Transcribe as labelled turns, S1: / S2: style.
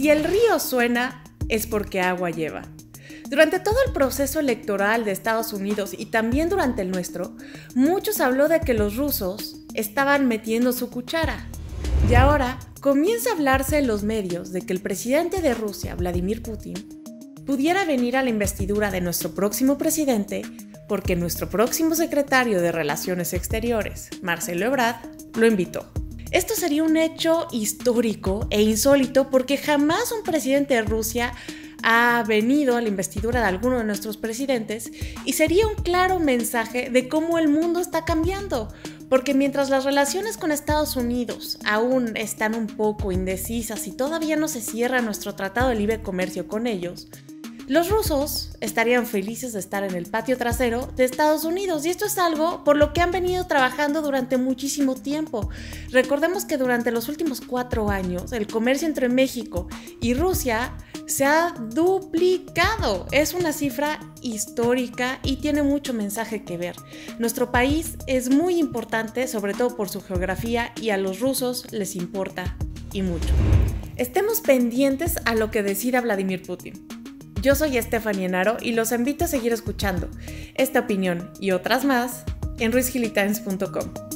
S1: Si el río suena, es porque agua lleva. Durante todo el proceso electoral de Estados Unidos y también durante el nuestro, muchos habló de que los rusos estaban metiendo su cuchara. Y ahora comienza a hablarse en los medios de que el presidente de Rusia, Vladimir Putin, pudiera venir a la investidura de nuestro próximo presidente porque nuestro próximo secretario de Relaciones Exteriores, Marcelo Ebrard, lo invitó. Esto sería un hecho histórico e insólito porque jamás un presidente de Rusia ha venido a la investidura de alguno de nuestros presidentes y sería un claro mensaje de cómo el mundo está cambiando. Porque mientras las relaciones con Estados Unidos aún están un poco indecisas y todavía no se cierra nuestro tratado de libre comercio con ellos, los rusos estarían felices de estar en el patio trasero de Estados Unidos y esto es algo por lo que han venido trabajando durante muchísimo tiempo. Recordemos que durante los últimos cuatro años el comercio entre México y Rusia se ha duplicado. Es una cifra histórica y tiene mucho mensaje que ver. Nuestro país es muy importante, sobre todo por su geografía, y a los rusos les importa y mucho. Estemos pendientes a lo que decida Vladimir Putin. Yo soy Stephanie Enaro y los invito a seguir escuchando esta opinión y otras más en ruizgilitimes.com.